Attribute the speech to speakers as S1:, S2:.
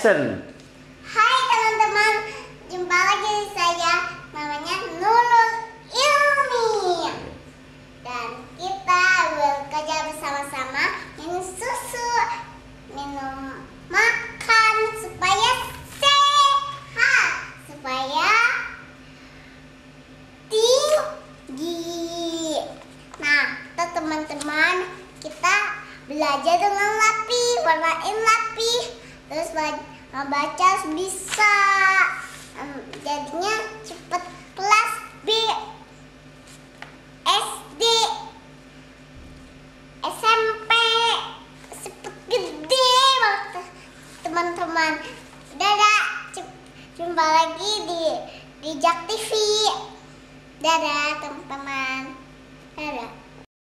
S1: Action.
S2: Hai teman-teman, jumpa lagi saya namanya Nurul Ilmi dan kita bekerja bersama-sama minum susu, minum makan supaya sehat, supaya tinggi. Nah, teman-teman kita belajar dengan lapi, warnain lapi, terus ba- baca bisa, Em, jadinya cepet kelas B, SD, SMP, cepet gede banget teman-teman. Dadah, jumpa lagi di di Jak TV. Dadah teman-teman.